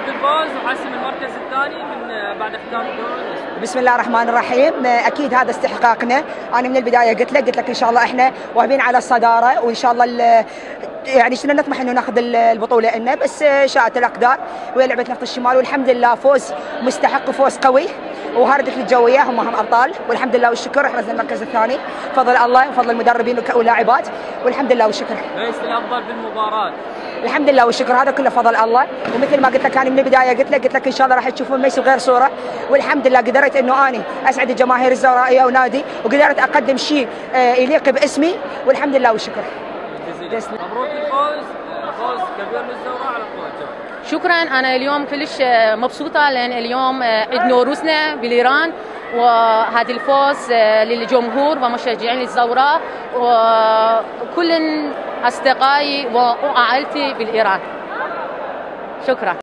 مبروك الفوز وحسم المركز الثاني من آه، بعد ختام الدوري. بسم الله الرحمن الرحيم. أكيد هذا استحقاقنا. أنا من البداية قلت لك قلت لك إن شاء الله إحنا واهبين على الصدارة وإن شاء الله ال- يعني شنو نطمح إنه ناخذ ال- البطولة لنا بس شاءت الأقدار. وهي لعبة نفط الشمال والحمد لله فوز مستحق وفوز قوي وهاردة الجويه هم هم أبطال. والحمد لله والشكر. احرزنا المركز الثاني. فضل الله وفضل المدربين واللاعبات. والحمد لله والشكر. ليس الأفضل في المباراة. الحمد لله والشكر هذا كله فضل الله. ومثل ما قلت لك أنا من البداية قلت لك قلت لك إن شاء الله راح تشوفون ميسي بغير صورة. والحمد لله قدرت إنه أني أسعد الجماهير الزورائيه ونادي وقدرت أقدم شيء آه، يليق باسمي. والحمد لله والشكر. مبروك الفوز. آه، فوز كبير للزوراء على شكرا. أنا اليوم كلش مبسوطة لأن اليوم عيد نوروزنا بالإيران وهذا الفوز للجمهور ومشجعين الزوراء وكل أصدقائي وعائلتي بالإيران. شكرا.